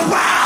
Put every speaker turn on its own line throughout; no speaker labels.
Is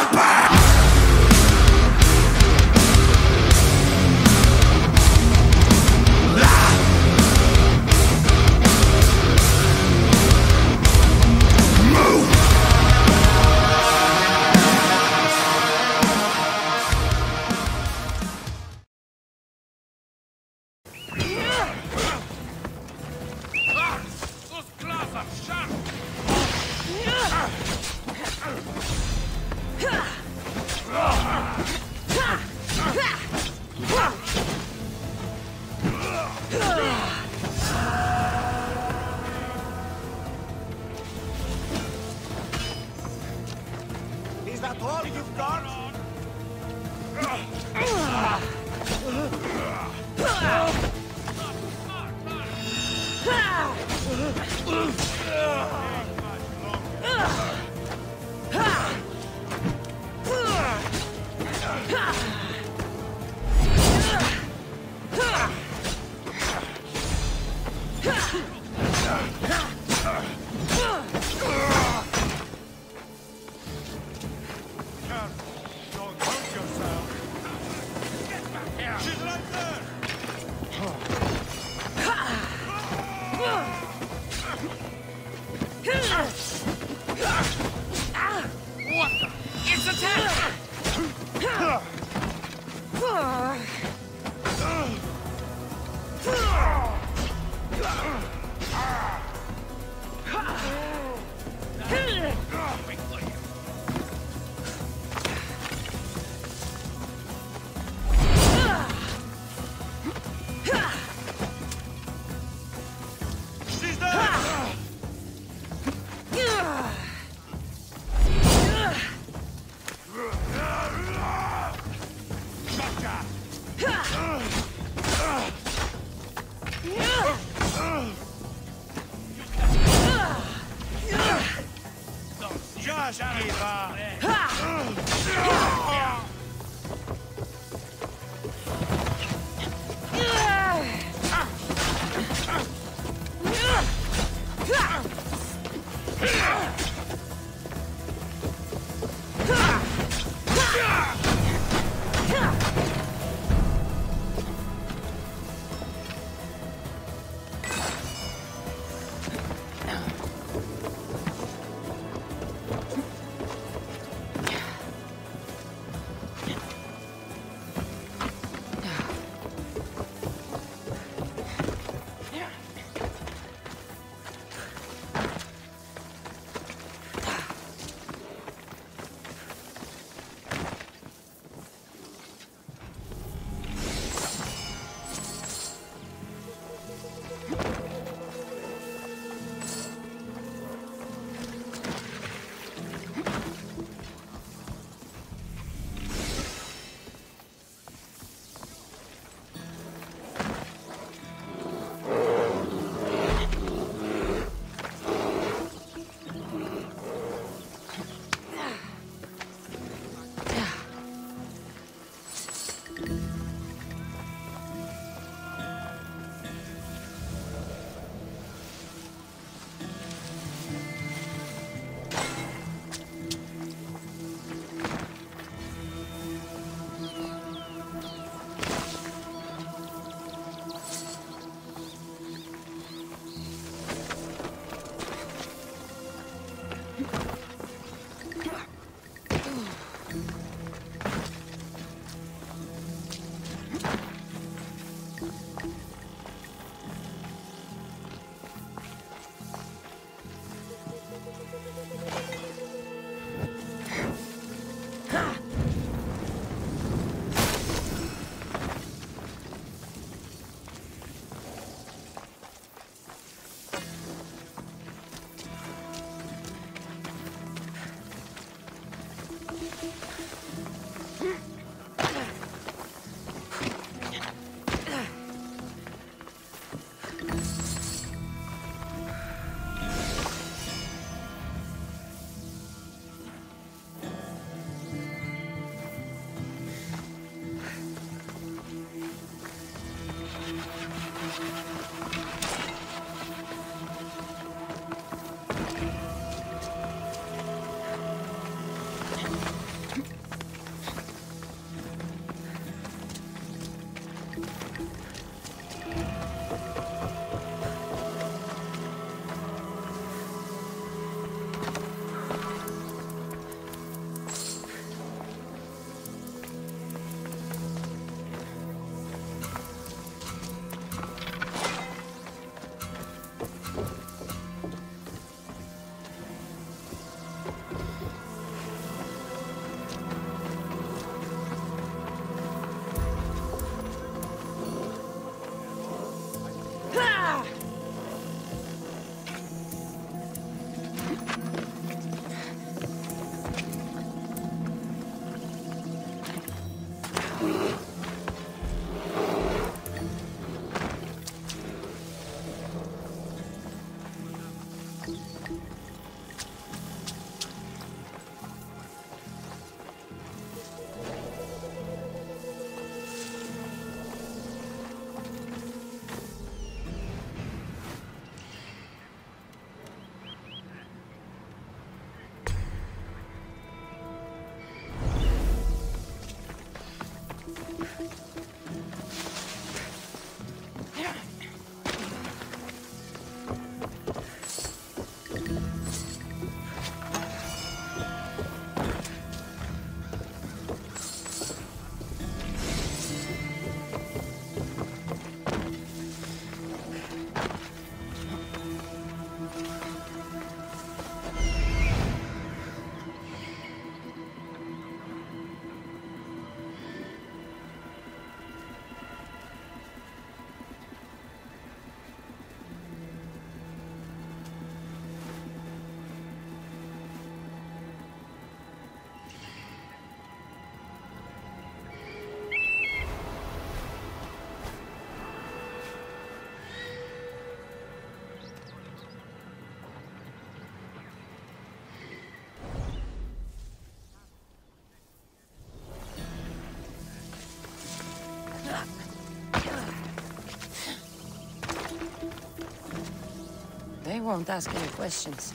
won't ask any questions.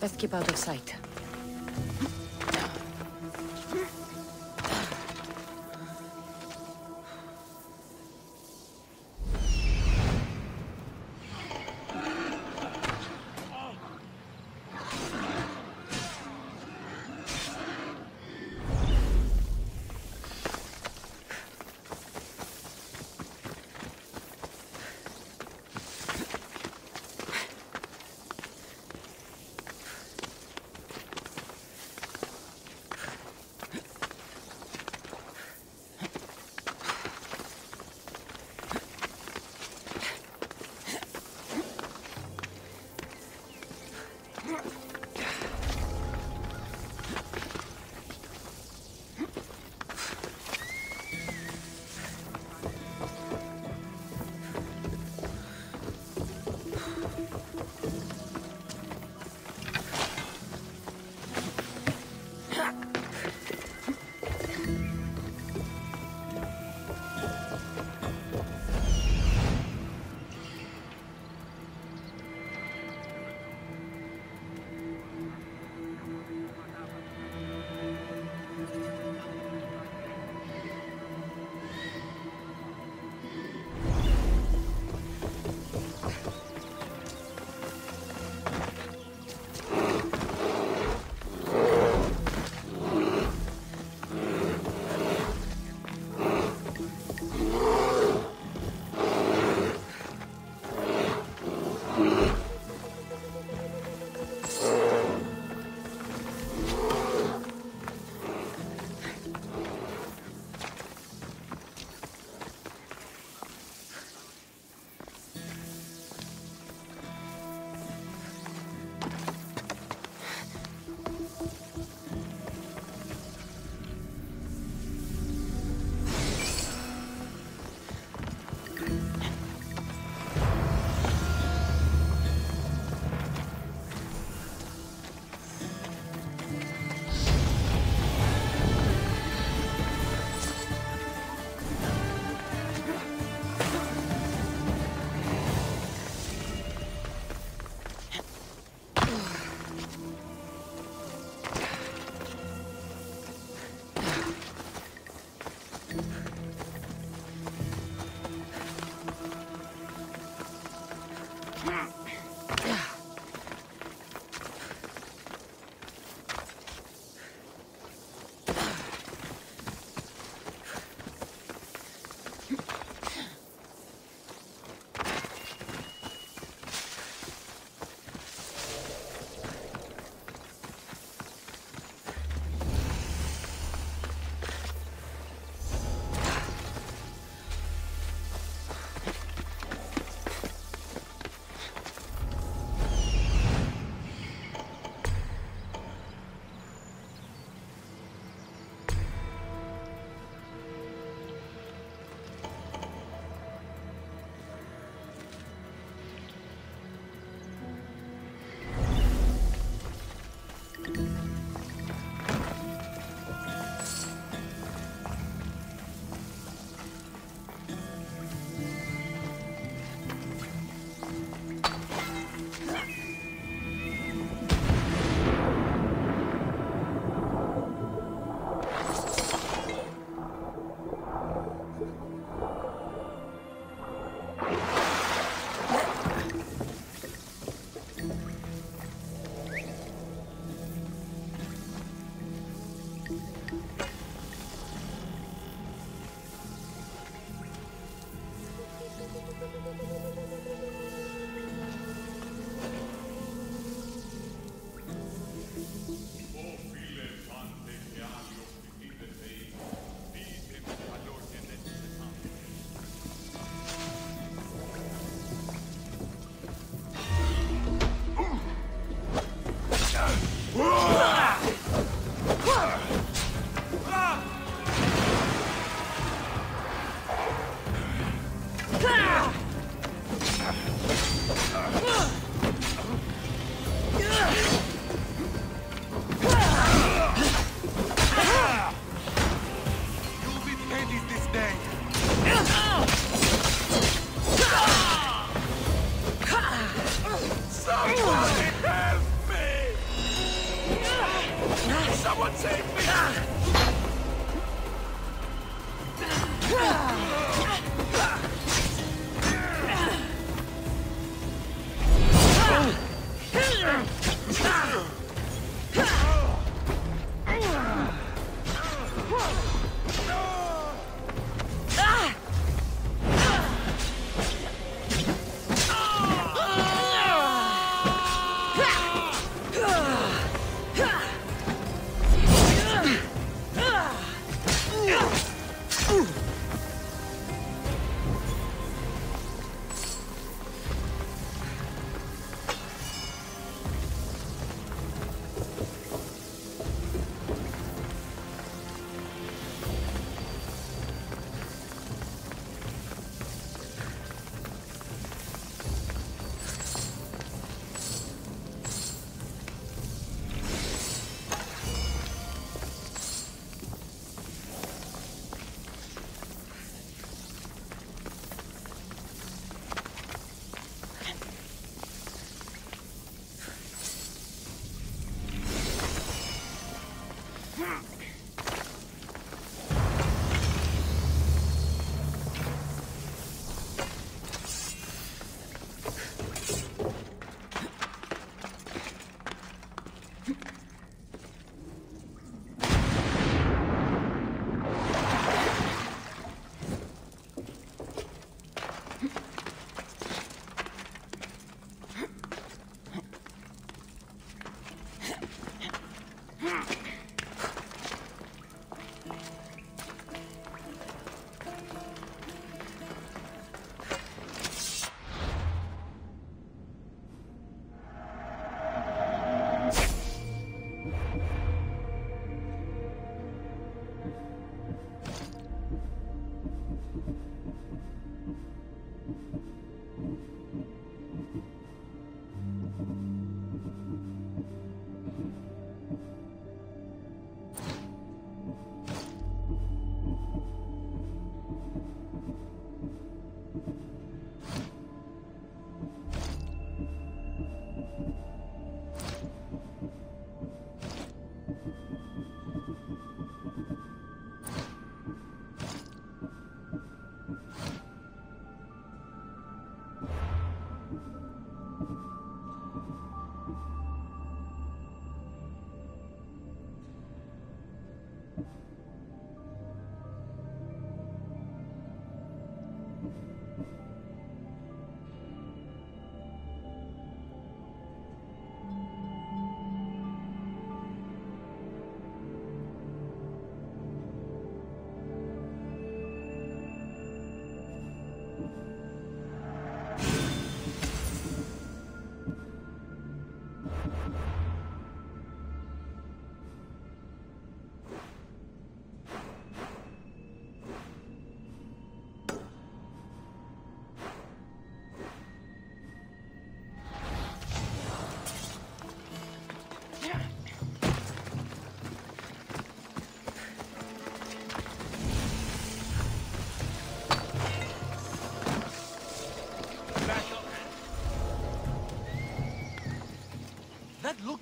Best keep out of sight.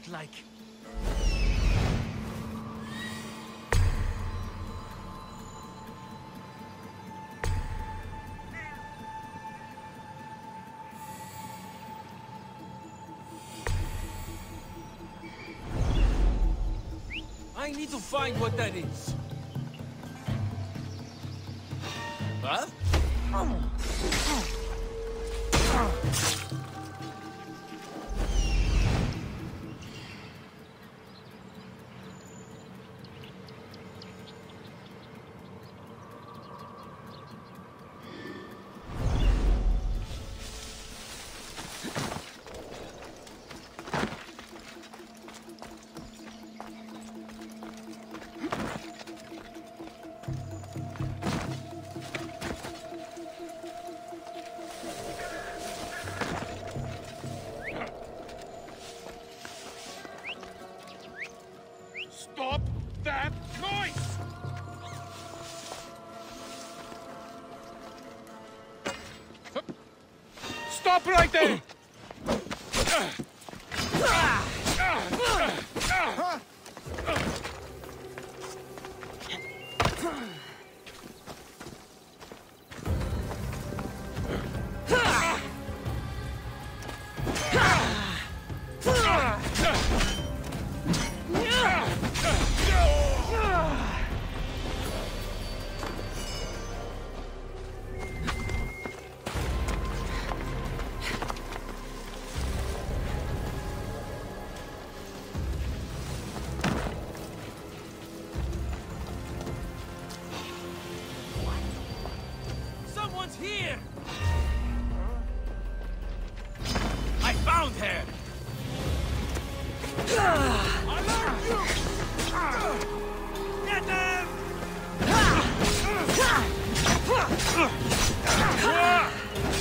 Like... I need to find what that is.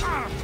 He's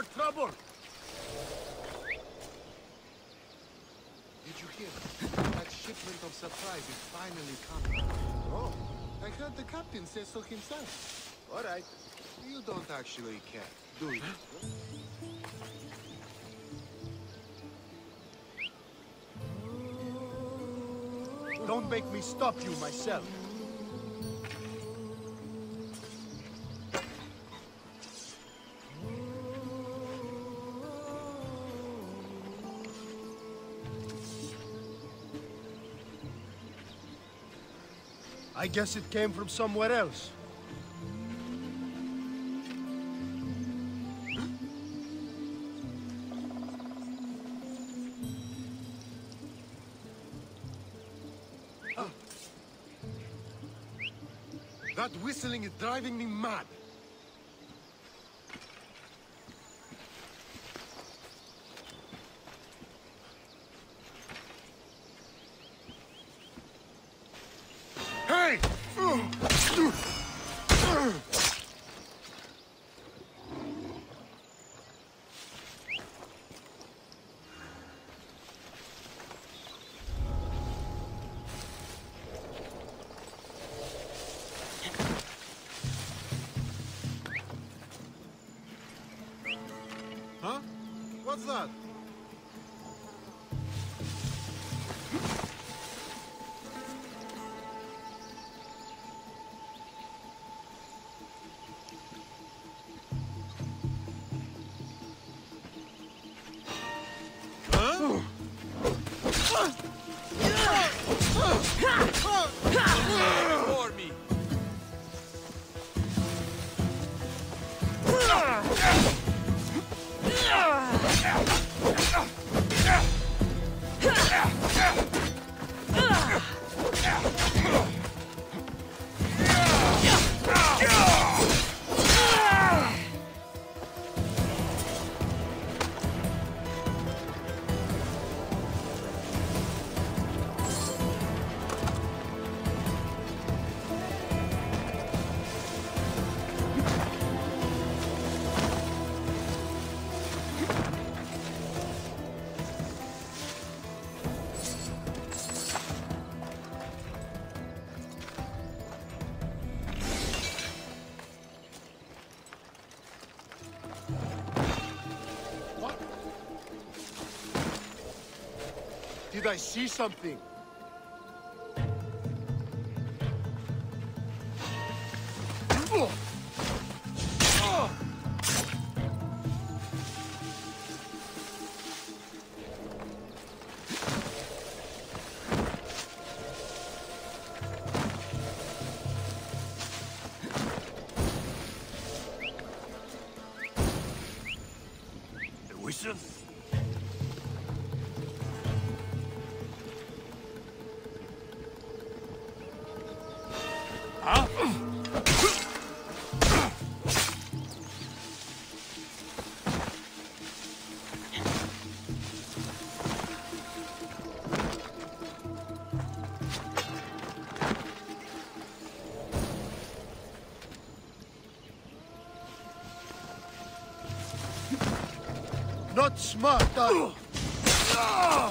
start trouble?
Did you hear? That shipment of supplies is finally coming. Oh, I heard the captain say so himself. All right. You don't actually care, do you?
Don't make me stop you myself. I guess it came from somewhere else. Ah.
That whistling is driving me mad. What? I see something? Smart, uh,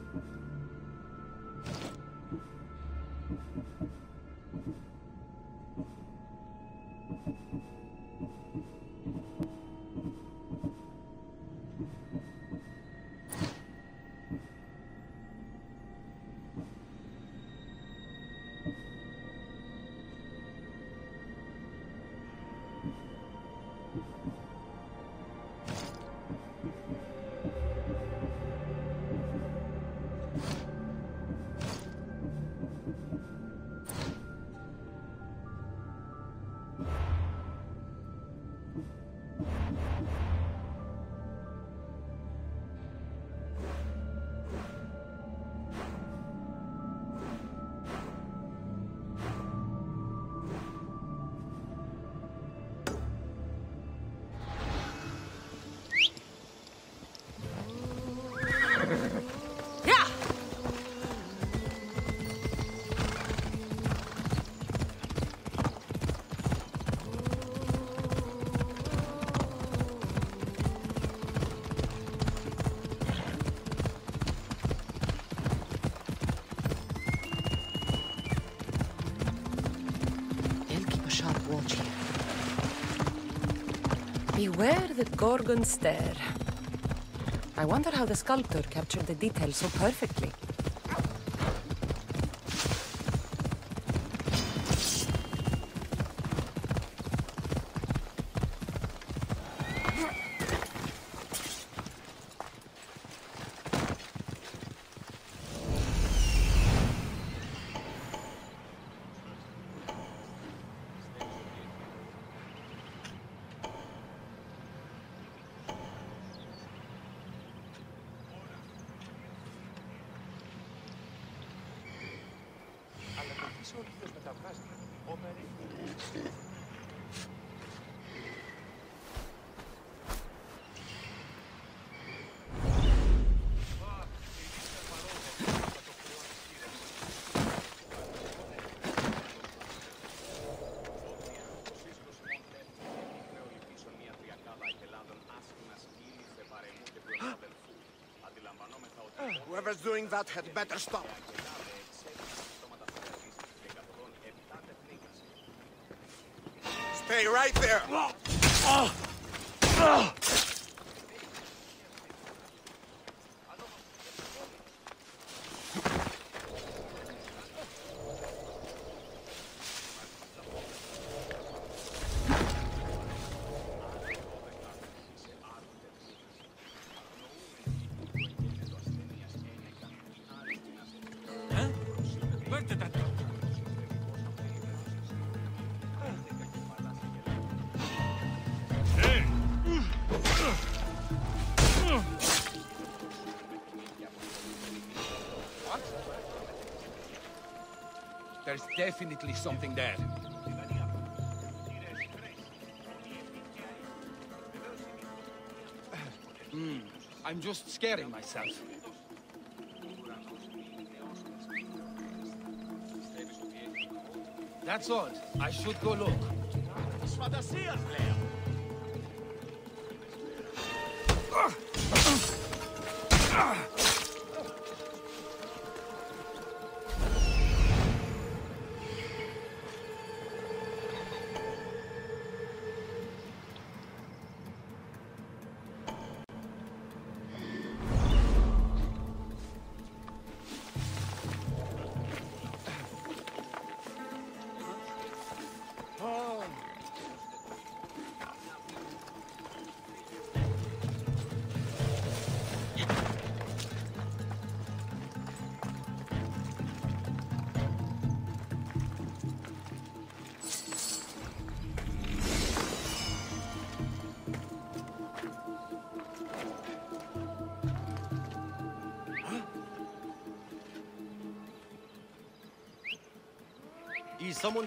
Yeah! Beware the Gorgon stare. I wonder how the sculptor captured the detail so perfectly.
Whoever's doing that had better stop. Stay right there!
Where
definitely something there. Hmm, I'm just scaring myself. That's odd. I should go look.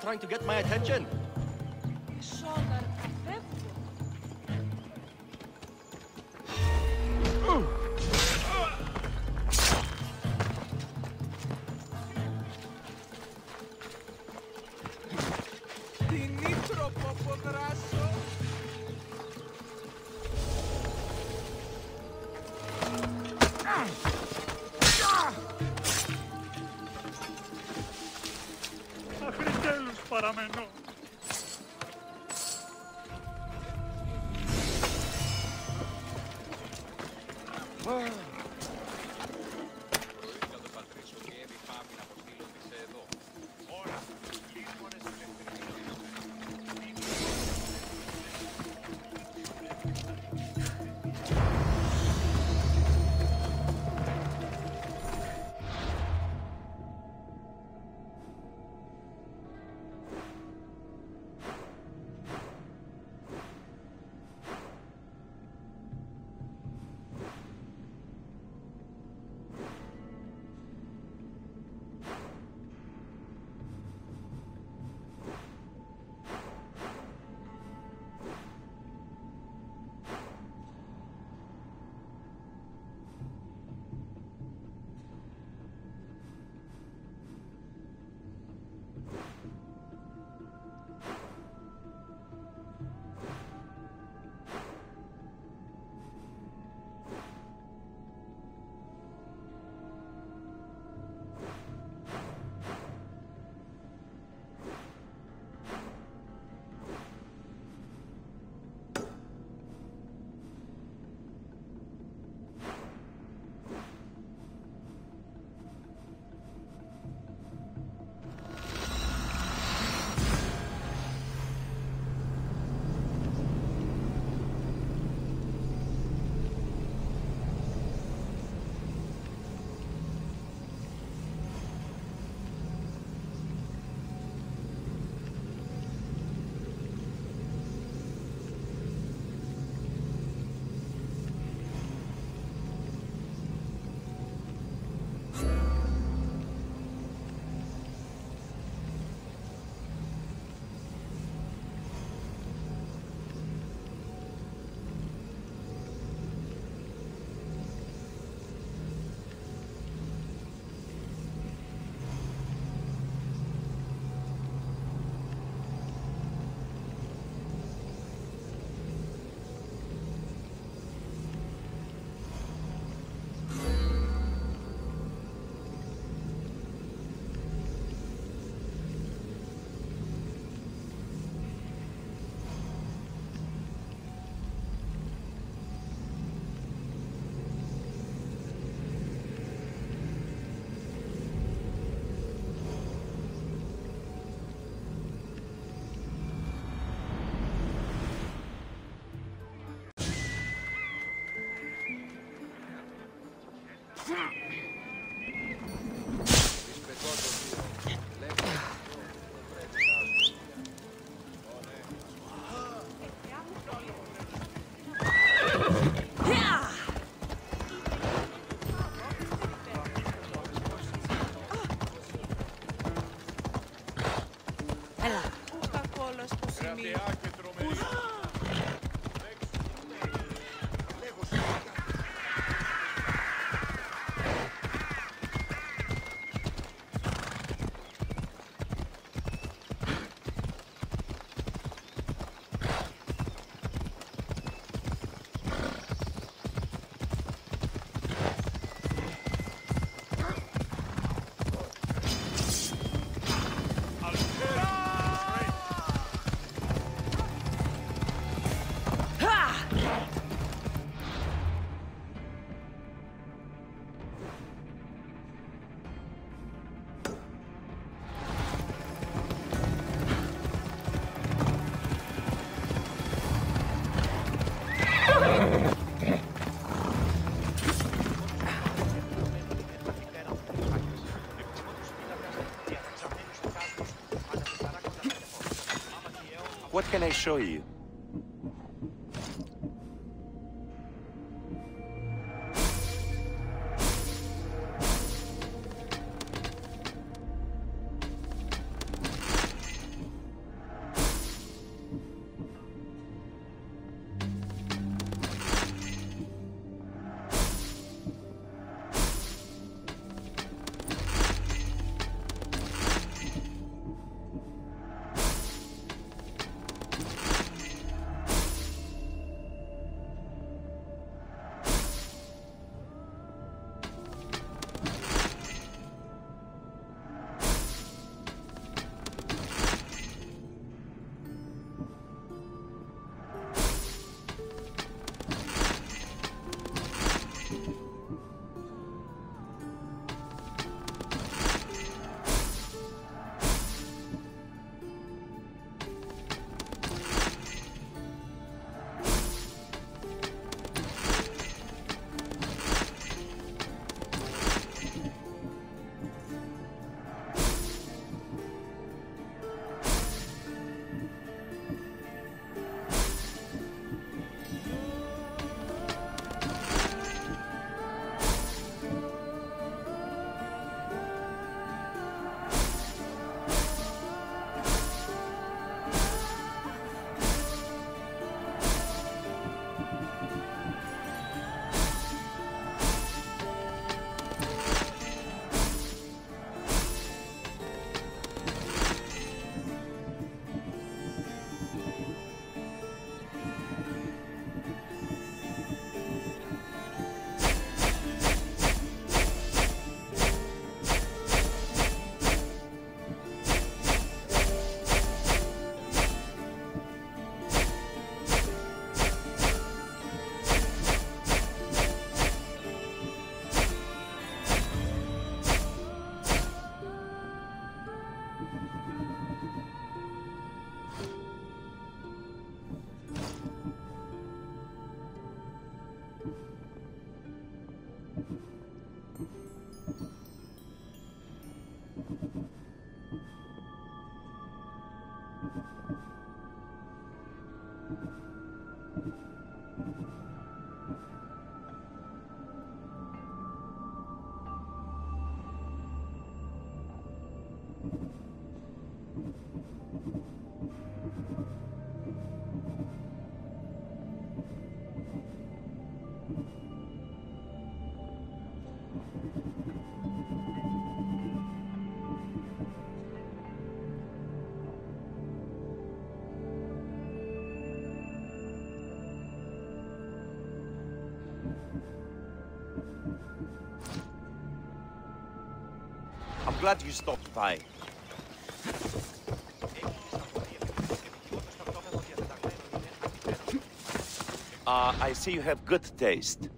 Trying to get my attention?
I show you? Glad you stopped by. Uh, I see you have good taste.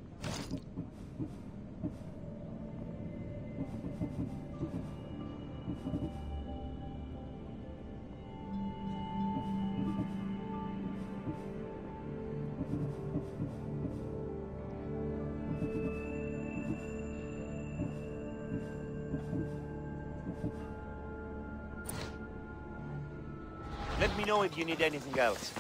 You need anything else.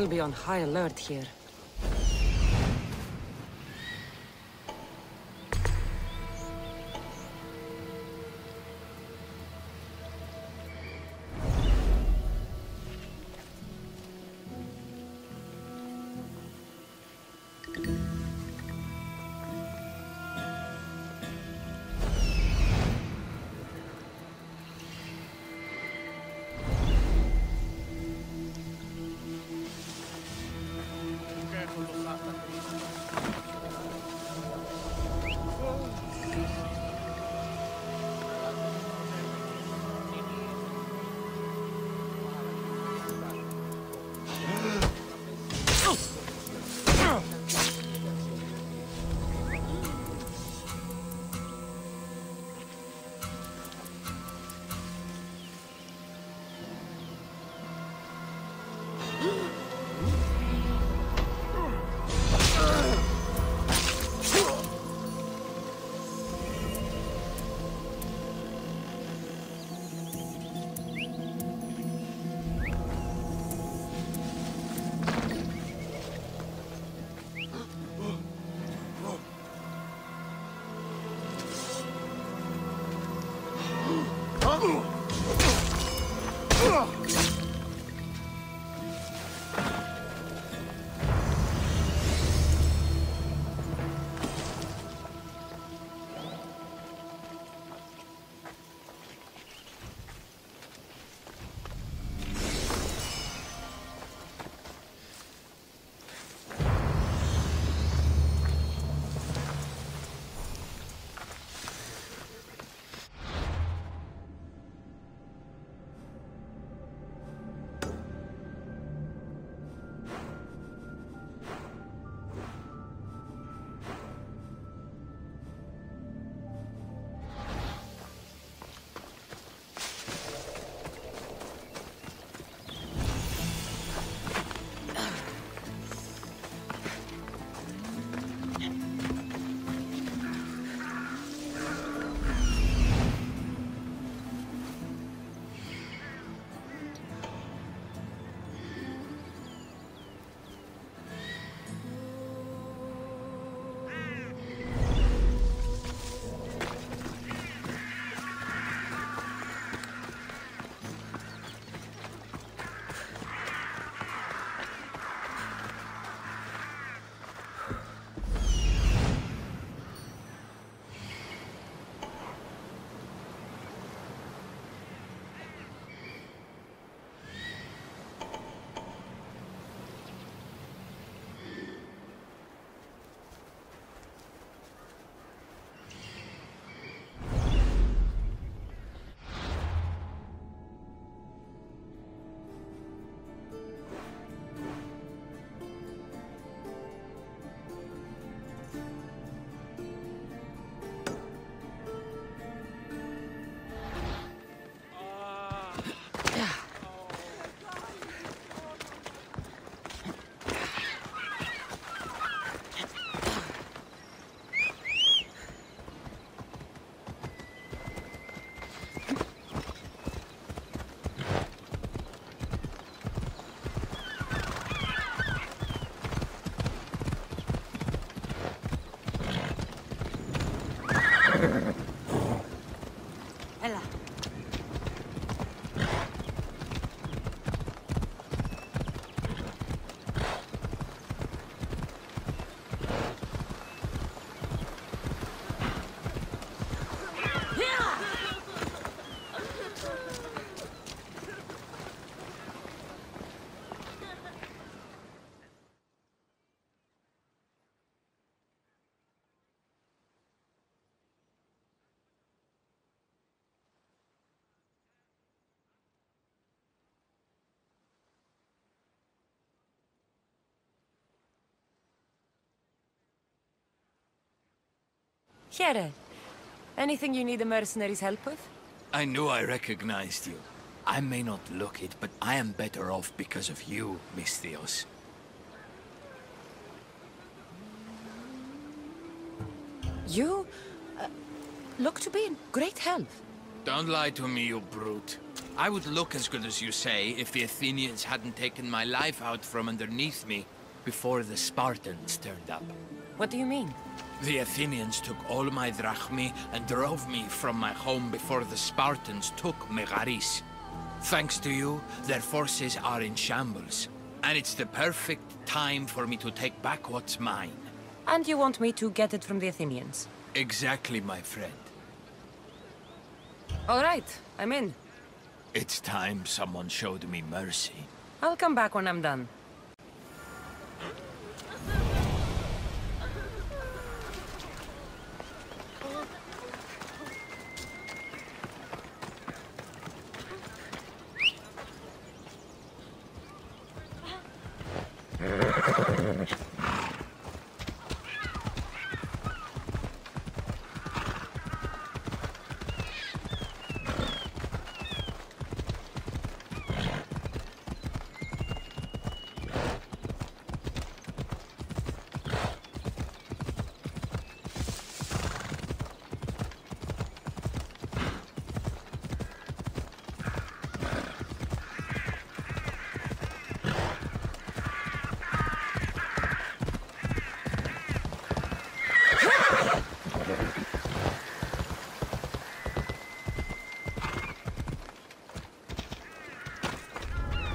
They'll be on high alert here. Here. Anything you need the mercenaries help with?
I knew I recognized you. I may not look it, but I am better off because of you, Misthios.
You uh, look to be in great health.
Don't lie to me, you brute. I would look as good as you say if the Athenians hadn't taken my life out from underneath me before the Spartans turned up.
What do you mean?
The Athenians took all my drachmae and drove me from my home before the Spartans took Megaris. Thanks to you, their forces are in shambles. And it's the perfect time for me to take back what's mine.
And you want me to get it from the Athenians?
Exactly, my friend.
All right, I'm in.
It's time someone showed me mercy.
I'll come back when I'm done.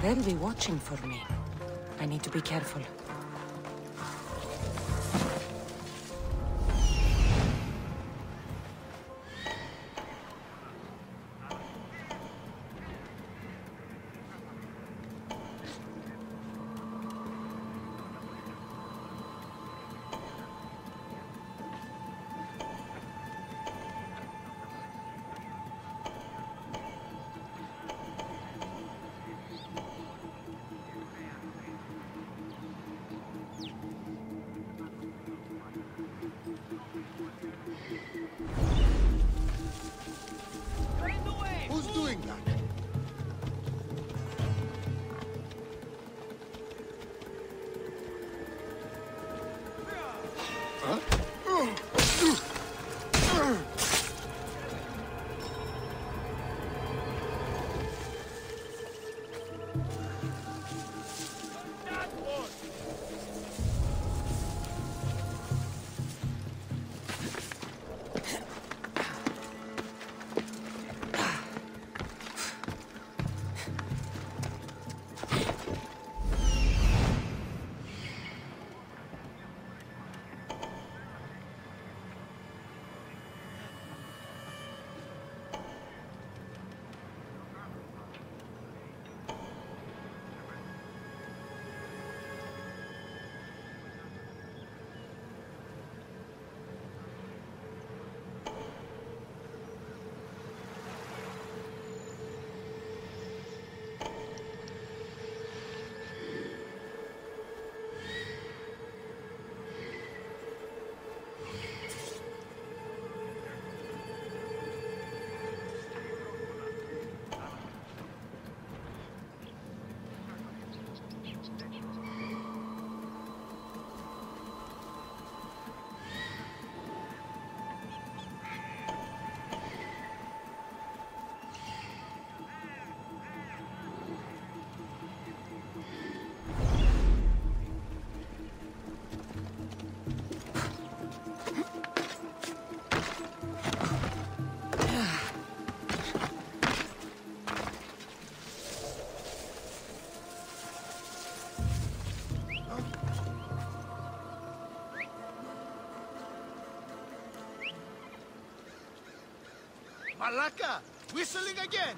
They'll be watching for me. I need to be careful.
Malaka! Whistling again!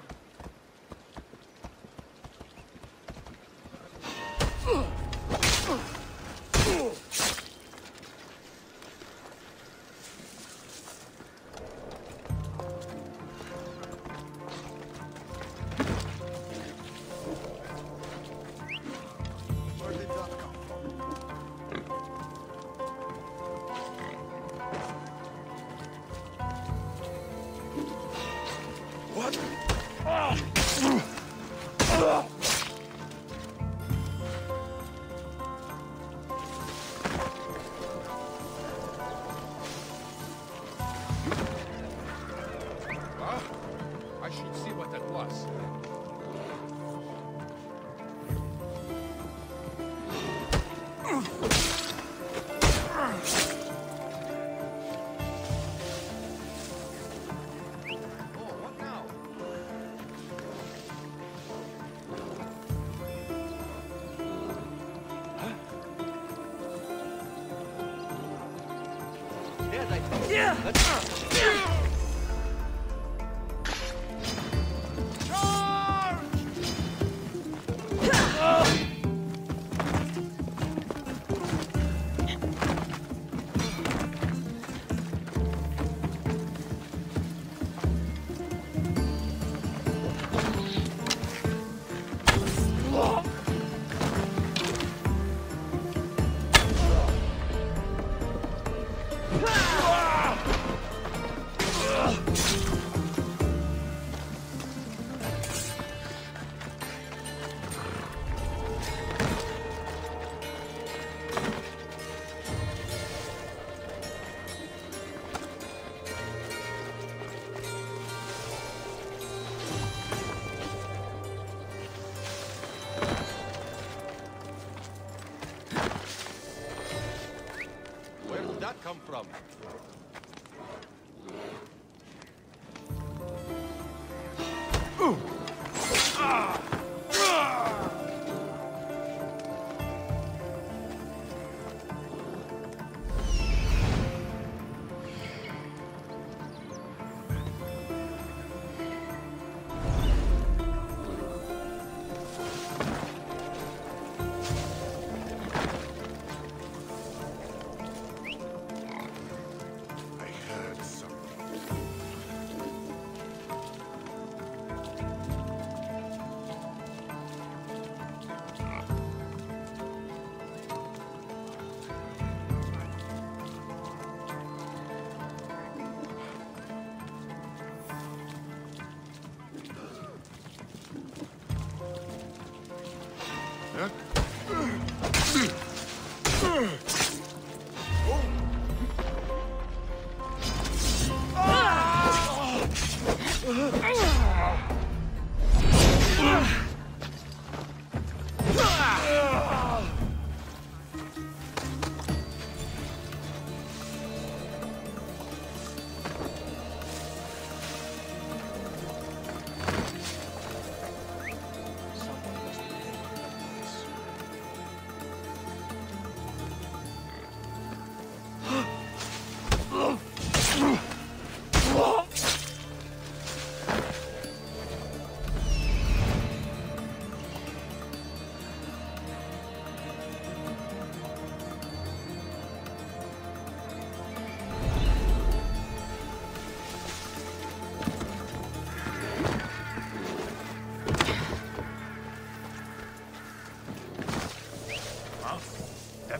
Oh!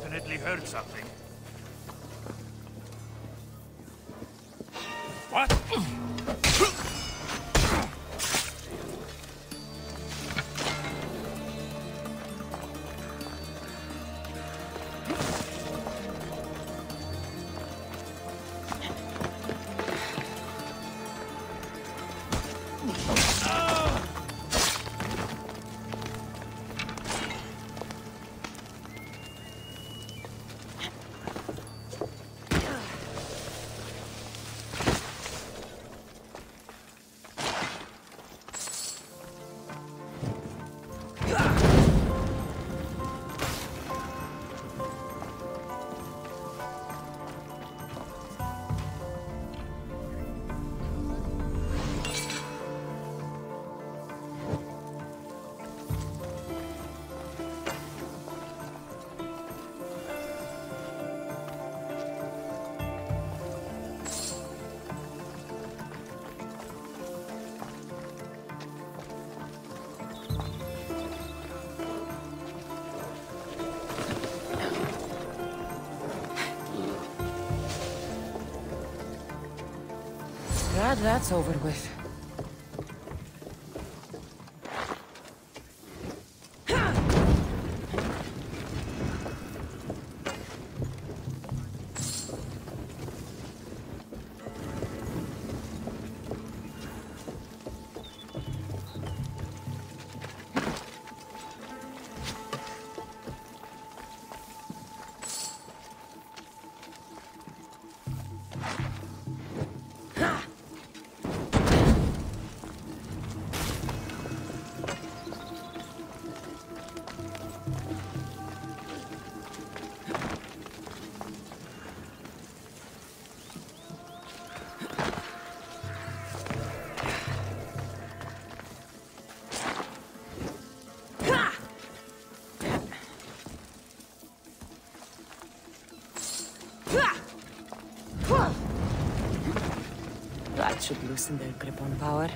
Definitely heard something. What?
That's over with. Should loosen their grip on power.